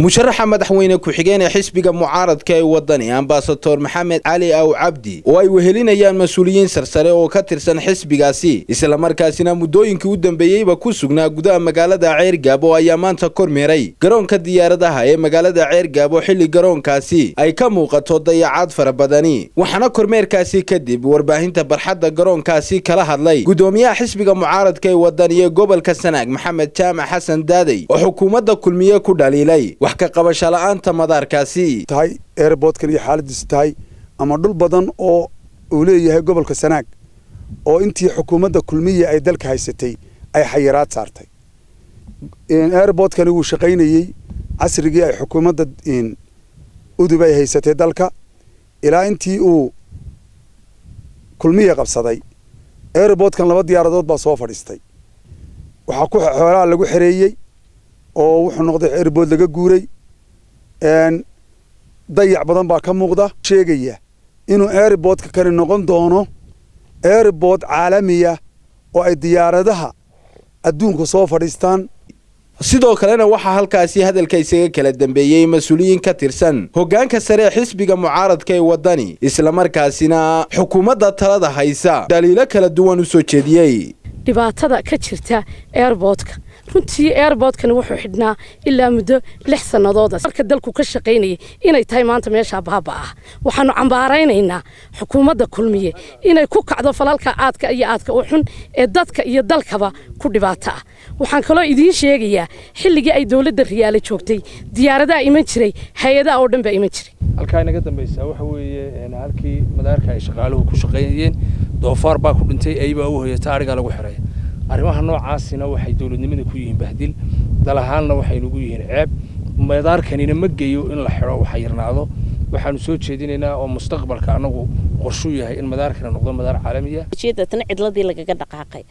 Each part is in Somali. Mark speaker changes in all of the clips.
Speaker 1: musharaxa madaxweyne ku-xigeen ee xisbiga mucaaradka ee wadani ambasador maxamed cali aw cabdi oo ay wehelinayaan mas'uuliyiin sarsare oo ka tirsan xisbigaasi. Islamarkaasina muddooyinkii u dambeeyeyba ku sugnaa gudaha magaalada ceergaabo ayaa maanta kormeeray garoonka diyaaradaha ee magaalada ceergaabo xilli garoonkaasi ay ka muuqato dayacaad fara badani. Waxaana kormeerkaasi kadib warbaahinta barxadda garoonkaasi kala hadlay. Gudoomiyaha xisbiga mucaaradka ee wadani ee gobolka sanaag maxamed jaamac xasan daadey oo xukuumadda kulmiye ku dhaliilay wax ka qabasho la'aanta madaarkaasi.
Speaker 2: Tahay airboodkan iyo xaaladiisu tahay ama dhul badan oo uu leeyahay gobolka sanaag oo intii xukuumadda kulmiya ay dalka haysatay ay xayiraad saartay. Airboodkani wuu shaqaynayey casrigii ay xukuumadda udub ay haysatay dalka. Ilaa intii uu kulmiya qabsaday airboodkan laba diyaaradood baa soo fadhiistay waxaa ku xoolaha lagu xereeyey oo wuxuu noqday airbood laga guuray. Dayac badan baa ka muuqda. Sheegaya inuu airboodka kani noqon doono airbood caalamiya oo ay diyaaradaha adduunka soo fadhiistaan.
Speaker 1: Sidoo kalena waxaa halkaasi hadalka isaga kala dambeeyey mas'uuliyiin ka tirsan hoggaanka sare ee xisbiga mucaaradka ee waddani islamarkaasina xukuumadda talada haysa dhaliilo kala duwan u soo jeediyey
Speaker 3: dhibaatada ka jirta airboodka runtii airboodkani wuxuu xidhnaa ilaa muddo lix sannadooda marka dalku ka shaqaynayay inay tahay maanta meeshaa baaba ah waxaanu cambaaraynaynaa xukuumadda kulmiye inay ku kacdo falalka aadka iyo aadka u xun ee dadka iyo dalkaba ku dhibaato ah waxaan kaloo idiin sheegayaa xilligii ay dowladda riyaale joogtay diyaaradaha iman jiray hay'adaha oo dhan baa iman jiray.
Speaker 4: Halkaa inaga dambaysaa waxa weeye halkii madaarka ay shaqaaluhu ku shaqaynayeen doofaar baa ku dhintay aybaa u hoyata arigaa lagu xereeya arrimaha noocaasina waxay dowladnimada ku yihiin bahdil. Dal ahaanna waxay nagu yihiin ceeb. Madaarkanina ma geeyo in la xidho waxa yarnaado. Waxaanu soo jeedinaynaa oo mustaqbalka anagu qorshuu yahay in madaarkana noqdo madaar caalamiya.
Speaker 5: Jeedatan cidladii lagaga dhaqaaqay.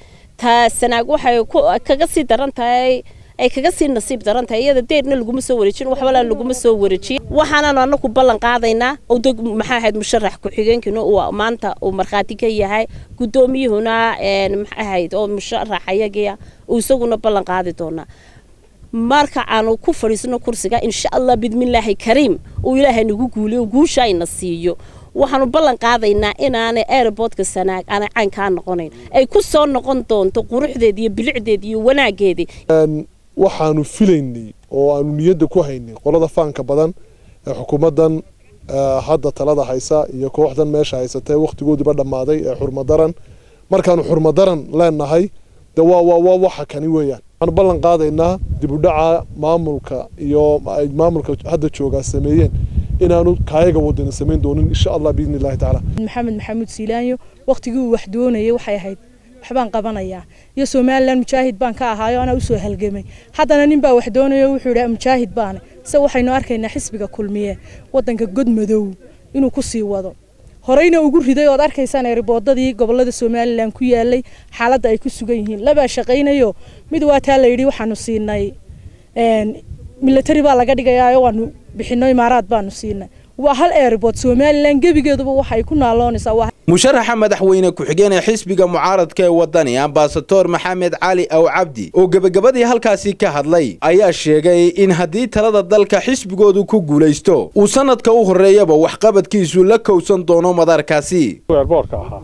Speaker 5: Taa sanaag waxay kaga sii daran tahay ay kaga sii nasiib daran tahay iyada deerna laguma soo wareejin waxbalaan laguma soo wareejiyin waxaanaanu anaku ballan qaadaynaa oo maxaa ahayd musharax ku-xigeenkiina uu maanta uu markhaati ka yahay guddoomiyuhuna maxaa ahayd oo musharax ayagiia uu isaguna ballan qaadi doonaa. Marka aanu ku fadhiisno kursiga insha allah bidmillaahi kariim uu ilaahay nagu guuliyo guusha ayna siiyo. Waxaanu ballan qaadaynaa inaanay airboodka sanaag aanay caynkaa noqonayn. Ay ku soo noqon doonto quruxdeedii iyo bilicdeedii iyo wanaaggeedii
Speaker 6: waxaanu filaynay oo aanu niyadda ku haynay qolada faanka badan ee xukuumaddan hadda talada haysa iyo kooxdan meesha haysatee wakhtigoodiiba dhammaaday ee xurmadaran. Markaanu xurmadaran leenahay de waa waa waa waxa kani weeyaan. Waxaanu ballan qaadaynaa dib u dhaca maamulka iyo ay maamulka hadda joogaa sameeyeen inaanu kaayaga wadani samayn doonin insha allah biidni illahi tacaala
Speaker 7: maxamed maxamuud siilaanyo wakhtigii uu wax doonayay waxay ahayd waxbaan qabanayaa. Iyo somalilan mujaahid baan ka ahaayo anaa u soo halgamay. Haddana nin baa wax doonayo wuxuu yidhi mujaahid baane. Se waxaynu arkaynaa xisbiga kulmiye waddanka godmadow inuu ku sii wado. Horeyna ugu riday ood arkaysaan eeriboodadii gobollada somalilan ku yaalay xaaladda ay ku sugan yihiin. Labaa shaqaynayo mid waa taa la yidhi waxaanu siinay. Milatari baa laga dhigayaayo waanu bixino imaaraad baanu siinay. Waa hal airbood somalilan gebigeeduba waxay ku naaloonaysaa
Speaker 1: musharaxa madaxweyne ku-xigeen ee xisbiga mucaaradka ee waddani ambasador maxamed cali aw cabdi oo gebagabadii halkaasi ka hadlay ayaa sheegay in haddii talada dalka xisbigoodu ku guulaysto uu sanadka u horreeyaba waxqabadkiisu la kowsan doono madaarkaasi.
Speaker 8: Eerboorka ahaa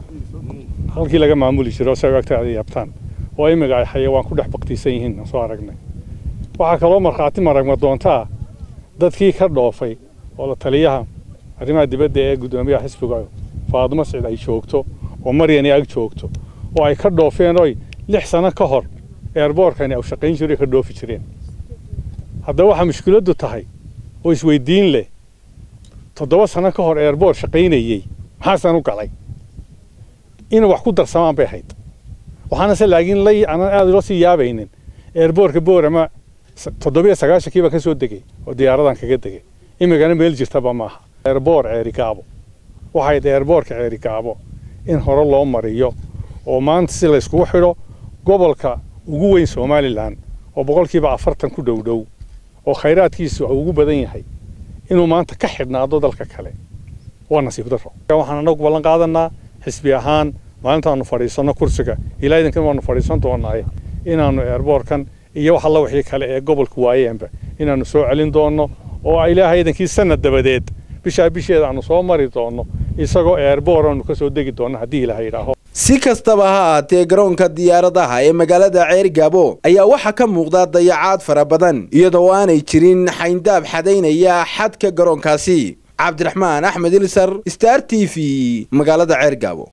Speaker 8: halkii laga maamuli jiro isagoo agtaada yaabtaan oo imiga ay xayawaan ku dhex baktiisan yihiin soo aragnay. Waxaa kaloo markhaati maragma doontaa dadkii ka dhoofay oo la taliyaha arrimaha dibadda ee guddoomiyaha xisbiga faadimo sicid ay joogto oo maryani ag joogto oo ay ka dhoofeen oy lix sano ka hor eerboorkani shaqayn jiray ka dhoofi jireen. Haddaba waxaa mushkiladdu tahay oo isweydiin leh toddoba sano ka hor eerboor shaqaynayey maxaasan u galay? Inay wax ku darsamaan bay ahayd waxaanase laakiin la aanan aad loo sii yaabaynin eerboorka boorama toddobiyo sagaashankii baan ka soo degay oo diyaaradan kaga degay. Imigana meel jirtaba maaha. Eerboor ceerigaabo waxay eerboorka ceerigaabo in hore loo mariyo oo maanta si layskugu xidho gobolka ugu weyn somalilan oo boqolkiiba afartan ku dhow dhow oo khayraadkiisu ugu badan yahay inuu maanta ka xidhnaado dalka kale. Waa nasiib daro. Waxaan anagu ballan qaadanaa xisbi ahaan maalintaanu fadhiisanno kursiga ilaa idankan waanu fadhiisan doonaaye inaannu eerboorkan iyo wax alla wixii kale ee gobolka waayeenba inaannu soo celin doonno oo ilaahay idankii sanad dabadeed bishaa bisheeda aanu soo mari doonno isagoo eerboor aanu ka soo degi doonno haddii ilaahay idhaaho
Speaker 1: si kastaba ha ahaatee garoonka diyaaradaha ee magaalada ceergaabo ayaa waxaa ka muuqda dayacaad fara badan iyadoo aanay jirin xayndaab xadaynaya xadka garoonkaasi. Cabdiraxmaan axmed ilsar star t v magaalada ceergaabo